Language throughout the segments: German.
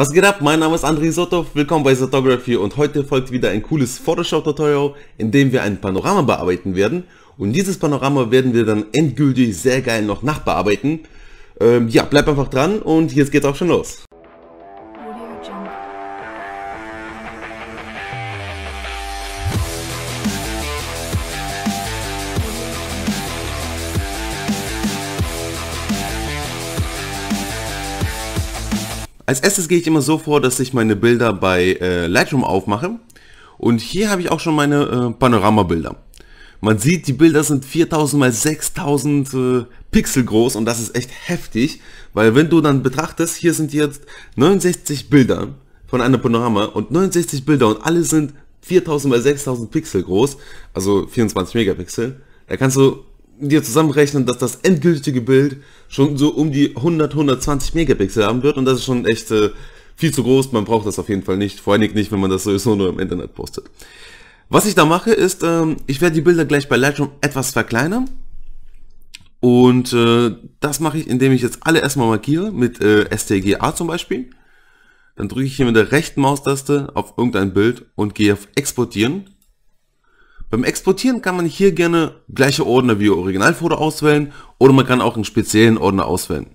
Was geht ab? Mein Name ist André Soto, willkommen bei Photography und heute folgt wieder ein cooles Photoshop-Tutorial, in dem wir ein Panorama bearbeiten werden. Und dieses Panorama werden wir dann endgültig sehr geil noch nachbearbeiten. Ähm, ja, bleib einfach dran und jetzt geht's auch schon los. Als erstes gehe ich immer so vor, dass ich meine Bilder bei äh, Lightroom aufmache. Und hier habe ich auch schon meine äh, Panoramabilder. Man sieht, die Bilder sind 4000 mal 6000 äh, Pixel groß und das ist echt heftig, weil wenn du dann betrachtest, hier sind jetzt 69 Bilder von einer Panorama und 69 Bilder und alle sind 4000 mal 6000 Pixel groß, also 24 Megapixel. Da kannst du dir zusammenrechnen, dass das endgültige Bild schon so um die 100, 120 Megapixel haben wird und das ist schon echt äh, viel zu groß. Man braucht das auf jeden Fall nicht, vor allem nicht, wenn man das sowieso nur im Internet postet. Was ich da mache ist, ähm, ich werde die Bilder gleich bei Lightroom etwas verkleinern und äh, das mache ich, indem ich jetzt alle erstmal markiere mit äh, STGA zum Beispiel. Dann drücke ich hier mit der rechten Maustaste auf irgendein Bild und gehe auf Exportieren. Beim Exportieren kann man hier gerne gleiche Ordner wie Originalfoto auswählen oder man kann auch einen speziellen Ordner auswählen.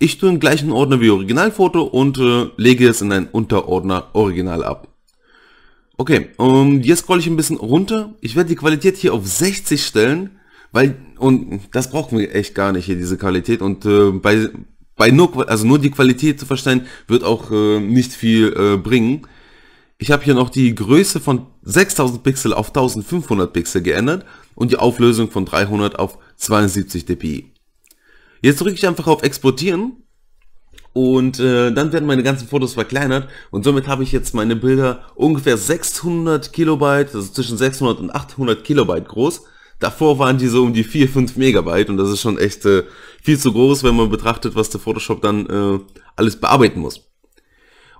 Ich tue den gleichen Ordner wie Originalfoto und äh, lege es in einen Unterordner Original ab. Okay, und jetzt scroll ich ein bisschen runter. Ich werde die Qualität hier auf 60 stellen, weil, und das brauchen wir echt gar nicht hier, diese Qualität. Und äh, bei, bei nur, also nur die Qualität zu verstellen, wird auch äh, nicht viel äh, bringen. Ich habe hier noch die Größe von 6000 Pixel auf 1500 Pixel geändert und die Auflösung von 300 auf 72 dpi. Jetzt drücke ich einfach auf Exportieren und äh, dann werden meine ganzen Fotos verkleinert und somit habe ich jetzt meine Bilder ungefähr 600 Kilobyte, also zwischen 600 und 800 Kilobyte groß. Davor waren die so um die 4, 5 Megabyte und das ist schon echt äh, viel zu groß, wenn man betrachtet, was der Photoshop dann äh, alles bearbeiten muss.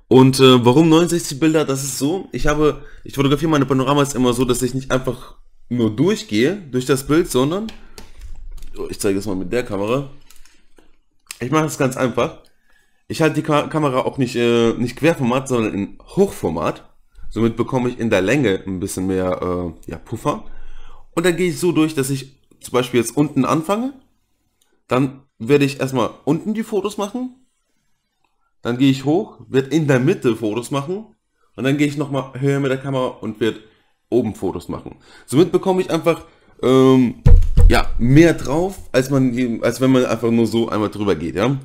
Und äh, warum 69 Bilder? Das ist so, ich habe, ich fotografiere meine Panoramas immer so, dass ich nicht einfach nur durchgehe durch das Bild, sondern, oh, ich zeige es mal mit der Kamera. Ich mache es ganz einfach. Ich halte die Ka Kamera auch nicht, äh, nicht Querformat, sondern in Hochformat. Somit bekomme ich in der Länge ein bisschen mehr äh, ja, Puffer. Und dann gehe ich so durch, dass ich zum Beispiel jetzt unten anfange. Dann werde ich erstmal unten die Fotos machen. Dann gehe ich hoch, werde in der Mitte Fotos machen. Und dann gehe ich nochmal höher mit der Kamera und werde oben Fotos machen. Somit bekomme ich einfach ähm, ja, mehr drauf, als, man, als wenn man einfach nur so einmal drüber geht. Ja?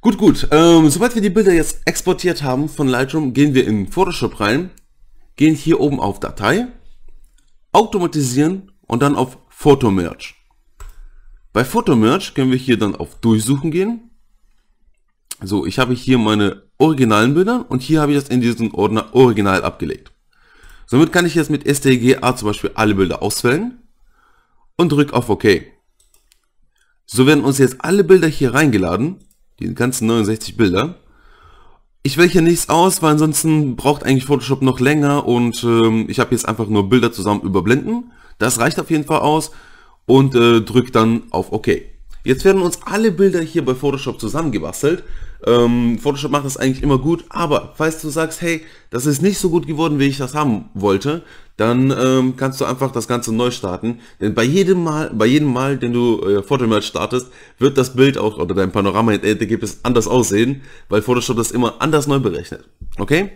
Gut, gut. Ähm, sobald wir die Bilder jetzt exportiert haben von Lightroom, gehen wir in Photoshop rein, gehen hier oben auf Datei, automatisieren und dann auf Photo Merge. Bei Photo Merge können wir hier dann auf Durchsuchen gehen. So, ich habe hier meine originalen Bilder und hier habe ich das in diesen Ordner Original abgelegt. Somit kann ich jetzt mit STGA zum Beispiel alle Bilder auswählen und drücke auf OK. So werden uns jetzt alle Bilder hier reingeladen die ganzen 69 Bilder. Ich wähle hier nichts aus, weil ansonsten braucht eigentlich Photoshop noch länger und ähm, ich habe jetzt einfach nur Bilder zusammen überblenden. Das reicht auf jeden Fall aus und äh, drücke dann auf OK. Jetzt werden uns alle Bilder hier bei Photoshop zusammengebastelt. Ähm, Photoshop macht das eigentlich immer gut, aber falls du sagst, hey, das ist nicht so gut geworden, wie ich das haben wollte, dann ähm, kannst du einfach das Ganze neu starten. Denn bei jedem Mal, bei jedem Mal, den du äh, Photomerge startest, wird das Bild auch oder dein Panorama in Ergebnis anders aussehen, weil Photoshop das immer anders neu berechnet. Okay?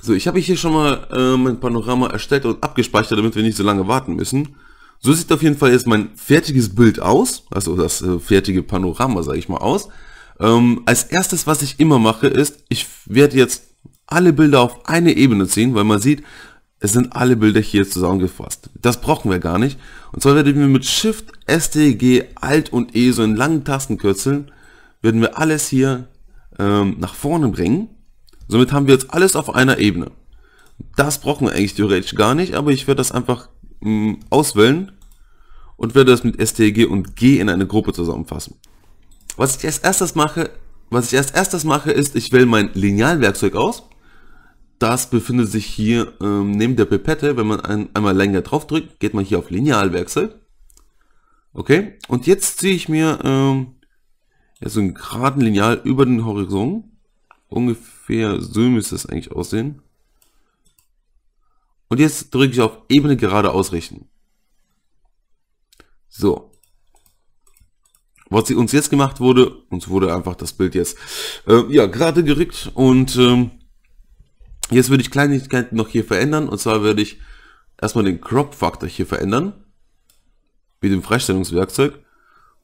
So, ich habe hier schon mal äh, mein Panorama erstellt und abgespeichert, damit wir nicht so lange warten müssen. So sieht auf jeden Fall jetzt mein fertiges Bild aus, also das äh, fertige Panorama, sage ich mal, aus. Ähm, als erstes, was ich immer mache, ist, ich werde jetzt alle Bilder auf eine Ebene ziehen, weil man sieht, es sind alle Bilder hier zusammengefasst. Das brauchen wir gar nicht. Und zwar werden wir mit Shift, STG, Alt und E, so in langen Tastenkürzeln, werden wir alles hier ähm, nach vorne bringen. Somit haben wir jetzt alles auf einer Ebene. Das brauchen wir eigentlich theoretisch gar nicht, aber ich werde das einfach mh, auswählen und werde das mit STG und G in eine Gruppe zusammenfassen. Was ich als erstes mache, was ich als erstes mache, ist, ich wähle mein Linealwerkzeug aus. Das befindet sich hier ähm, neben der Pipette. Wenn man ein, einmal länger drauf drückt, geht man hier auf Linealwerkzeug. Okay, und jetzt ziehe ich mir ähm, Ja, so ein geraden Lineal über den Horizont. Ungefähr so müsste es eigentlich aussehen. Und jetzt drücke ich auf Ebene gerade ausrichten. So. Was uns jetzt gemacht wurde, uns wurde einfach das Bild jetzt äh, ja gerade gerückt und ähm, jetzt würde ich Kleinigkeiten noch hier verändern und zwar würde ich erstmal den Crop Faktor hier verändern mit dem Freistellungswerkzeug.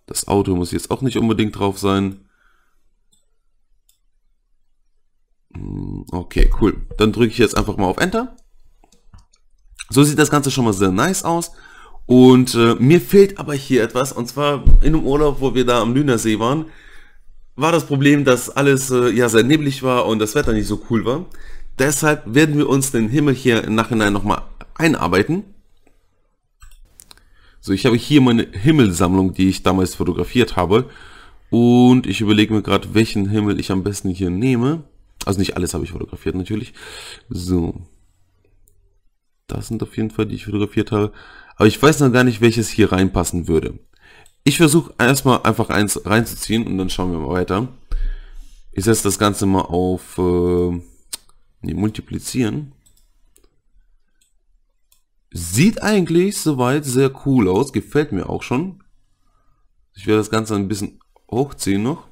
Das Auto muss jetzt auch nicht unbedingt drauf sein. Hm, okay, cool. Dann drücke ich jetzt einfach mal auf Enter. So sieht das Ganze schon mal sehr nice aus. Und äh, mir fehlt aber hier etwas. Und zwar in einem Urlaub, wo wir da am Lünersee waren, war das Problem, dass alles äh, ja sehr neblig war und das Wetter nicht so cool war. Deshalb werden wir uns den Himmel hier im Nachhinein nochmal einarbeiten. So, ich habe hier meine Himmelsammlung, die ich damals fotografiert habe. Und ich überlege mir gerade, welchen Himmel ich am besten hier nehme. Also nicht alles habe ich fotografiert natürlich. So. Das sind auf jeden Fall, die ich fotografiert habe. Aber ich weiß noch gar nicht, welches hier reinpassen würde. Ich versuche erstmal einfach eins reinzuziehen und dann schauen wir mal weiter. Ich setze das Ganze mal auf äh, nee, multiplizieren. Sieht eigentlich soweit sehr cool aus. Gefällt mir auch schon. Ich werde das Ganze ein bisschen hochziehen noch.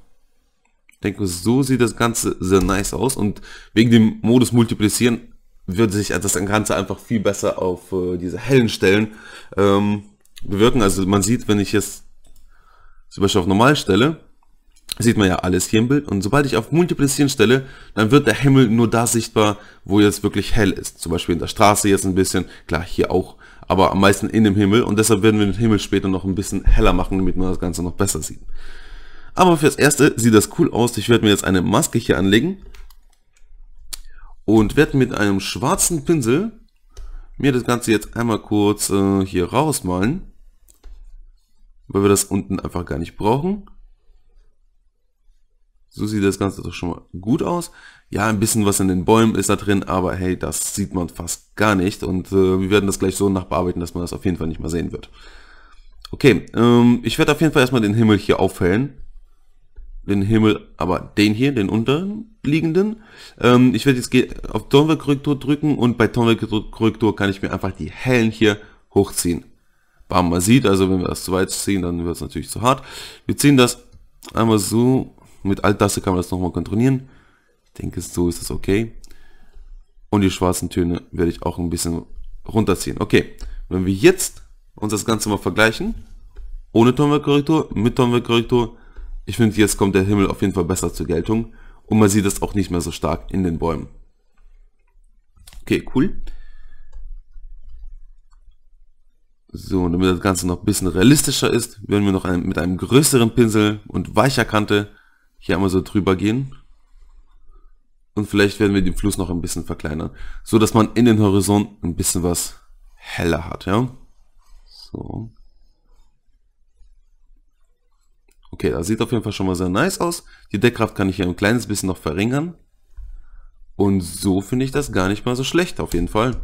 Ich denke, so sieht das Ganze sehr nice aus. Und wegen dem Modus Multiplizieren würde sich das Ganze einfach viel besser auf äh, diese hellen Stellen ähm, bewirken. Also man sieht, wenn ich jetzt zum Beispiel auf Normal stelle, sieht man ja alles hier im Bild. Und sobald ich auf Multiplizieren stelle, dann wird der Himmel nur da sichtbar, wo jetzt wirklich hell ist. Zum Beispiel in der Straße jetzt ein bisschen, klar hier auch, aber am meisten in dem Himmel. Und deshalb werden wir den Himmel später noch ein bisschen heller machen, damit man das Ganze noch besser sieht. Aber fürs Erste sieht das cool aus. Ich werde mir jetzt eine Maske hier anlegen. Und werde mit einem schwarzen Pinsel mir das Ganze jetzt einmal kurz äh, hier rausmalen. Weil wir das unten einfach gar nicht brauchen. So sieht das Ganze doch schon mal gut aus. Ja, ein bisschen was in den Bäumen ist da drin, aber hey, das sieht man fast gar nicht. Und äh, wir werden das gleich so nachbearbeiten, dass man das auf jeden Fall nicht mehr sehen wird. Okay, ähm, ich werde auf jeden Fall erstmal den Himmel hier aufhellen. Den Himmel, aber den hier, den unterliegenden. Ähm, ich werde jetzt auf Tonwerkkorrektur drücken und bei Tonwerkkorrektur kann ich mir einfach die hellen hier hochziehen. Bam, man sieht, also wenn wir das zu weit ziehen, dann wird es natürlich zu hart. Wir ziehen das einmal so mit Alt-Taste kann man das nochmal kontrollieren. Ich denke, so ist es okay. Und die schwarzen Töne werde ich auch ein bisschen runterziehen. Okay, wenn wir jetzt uns das Ganze mal vergleichen, ohne Tonwerkkorrektur, mit Tonwerkkorrektur, ich finde, jetzt kommt der Himmel auf jeden Fall besser zur Geltung. Und man sieht es auch nicht mehr so stark in den Bäumen. Okay, cool. So, und damit das Ganze noch ein bisschen realistischer ist, werden wir noch ein, mit einem größeren Pinsel und weicher Kante hier einmal so drüber gehen. Und vielleicht werden wir den Fluss noch ein bisschen verkleinern. So dass man in den Horizont ein bisschen was heller hat, ja. So. Okay, das sieht auf jeden Fall schon mal sehr nice aus. Die Deckkraft kann ich hier ein kleines bisschen noch verringern. Und so finde ich das gar nicht mal so schlecht auf jeden Fall.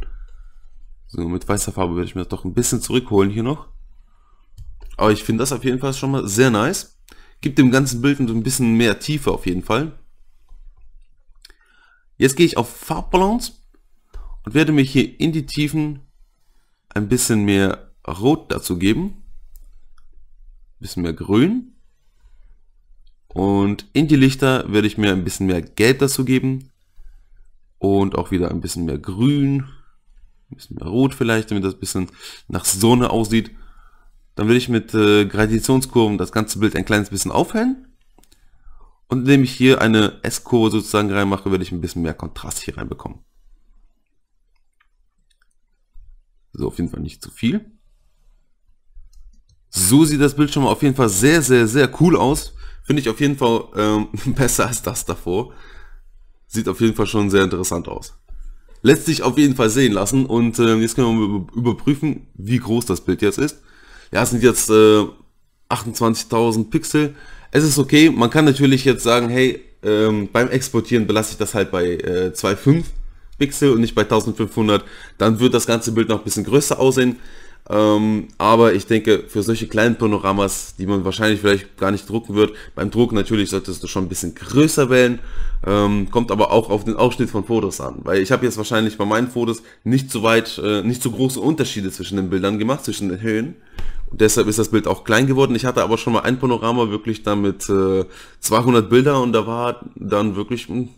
So, mit weißer Farbe werde ich mir das doch ein bisschen zurückholen hier noch. Aber ich finde das auf jeden Fall schon mal sehr nice. Gibt dem ganzen Bild ein bisschen mehr Tiefe auf jeden Fall. Jetzt gehe ich auf Farbbalance und werde mir hier in die Tiefen ein bisschen mehr Rot dazu geben. Ein bisschen mehr Grün. Und in die Lichter werde ich mir ein bisschen mehr Gelb dazu geben. Und auch wieder ein bisschen mehr Grün. Ein bisschen mehr Rot vielleicht, damit das ein bisschen nach Sonne aussieht. Dann will ich mit äh, Gradationskurven das ganze Bild ein kleines bisschen aufhellen. Und indem ich hier eine S-Kurve sozusagen reinmache, werde ich ein bisschen mehr Kontrast hier reinbekommen. So, auf jeden Fall nicht zu viel. So sieht das Bild schon mal auf jeden Fall sehr, sehr, sehr cool aus. Finde ich auf jeden Fall ähm, besser als das davor. Sieht auf jeden Fall schon sehr interessant aus. Lässt sich auf jeden Fall sehen lassen und äh, jetzt können wir überprüfen, wie groß das Bild jetzt ist ja, es sind jetzt äh, 28.000 Pixel. Es ist okay, man kann natürlich jetzt sagen, hey, ähm, beim Exportieren belasse ich das halt bei äh, 2,5 Pixel und nicht bei 1500. Dann wird das ganze Bild noch ein bisschen größer aussehen. Ähm, aber ich denke, für solche kleinen Panoramas, die man wahrscheinlich vielleicht gar nicht drucken wird, beim Druck natürlich solltest du schon ein bisschen größer wählen, ähm, kommt aber auch auf den Ausschnitt von Fotos an. Weil ich habe jetzt wahrscheinlich bei meinen Fotos nicht so weit, äh, nicht so große Unterschiede zwischen den Bildern gemacht, zwischen den Höhen. Und deshalb ist das Bild auch klein geworden. Ich hatte aber schon mal ein Panorama wirklich dann mit äh, 200 Bilder und da war dann wirklich hm,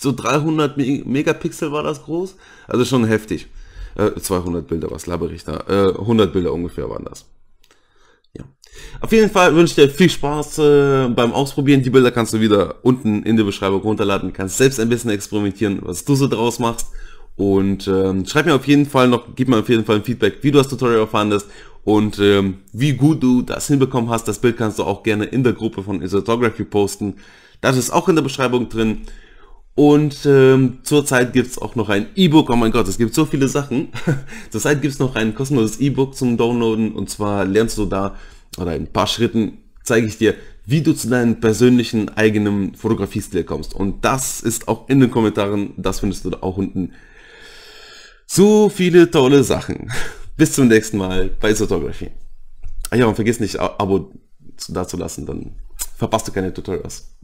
so 300 Megapixel war das groß. Also schon heftig. Äh, 200 Bilder, was laber ich da? Äh, 100 Bilder ungefähr waren das. Ja. Auf jeden Fall wünsche ich dir viel Spaß äh, beim Ausprobieren. Die Bilder kannst du wieder unten in der Beschreibung runterladen. Kannst selbst ein bisschen experimentieren, was du so draus machst. Und ähm, schreib mir auf jeden Fall noch, gib mir auf jeden Fall ein Feedback, wie du das Tutorial fandest und ähm, wie gut du das hinbekommen hast. Das Bild kannst du auch gerne in der Gruppe von Isotography posten. Das ist auch in der Beschreibung drin. Und ähm, zurzeit gibt es auch noch ein E-Book. Oh mein Gott, es gibt so viele Sachen. zurzeit gibt es noch ein kostenloses E-Book zum Downloaden. Und zwar lernst du da, oder in ein paar Schritten zeige ich dir, wie du zu deinem persönlichen eigenen Fotografiestil kommst. Und das ist auch in den Kommentaren, das findest du da auch unten. So viele tolle Sachen. Bis zum nächsten Mal bei Photography. Ja, und vergiss nicht, Abo da zu lassen, dann verpasst du keine Tutorials.